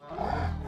Bye.